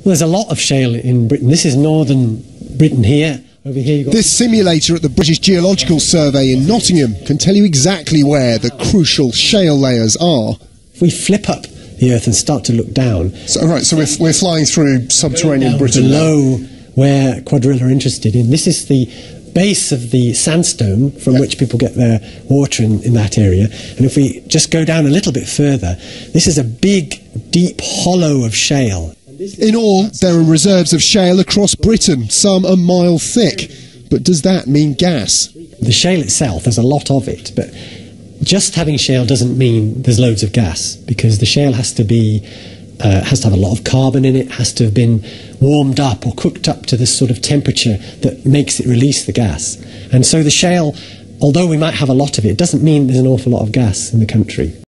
Well, there's a lot of shale in Britain. This is northern Britain here. Over here, This simulator at the British Geological Survey in Nottingham can tell you exactly where the crucial shale layers are. if we flip up the Earth and start to look down, So, right, so we're, we're flying through subterranean Britain. now. below where Cuadrilla are interested in, this is the base of the sandstone from which people get their water in, in that area. And if we just go down a little bit further, this is a big, deep hollow of shale. In all, there are reserves of shale across Britain, some a mile thick. But does that mean gas? The shale itself, there's a lot of it, but just having shale doesn't mean there's loads of gas because the shale has to be uh, has to have a lot of carbon in it, has to have been warmed up or cooked up to this sort of temperature that makes it release the gas. And so the shale, although we might have a lot of it, doesn't mean there's an awful lot of gas in the country.